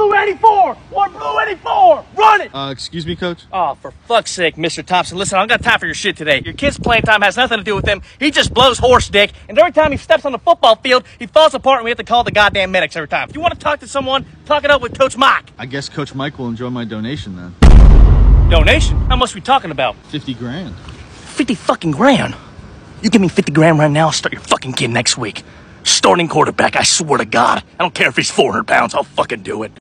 blue 84! One blue 84! Run it! Uh, excuse me, coach? Oh, for fuck's sake, Mr. Thompson. Listen, I don't got time for your shit today. Your kid's playing time has nothing to do with him. He just blows horse dick, and every time he steps on the football field, he falls apart, and we have to call the goddamn medics every time. If you want to talk to someone, talk it up with Coach Mike. I guess Coach Mike will enjoy my donation then. Donation? How much we talking about? 50 grand. 50 fucking grand. You give me 50 grand right now, I'll start your fucking kid next week. Starting quarterback, I swear to God. I don't care if he's 400 pounds, I'll fucking do it.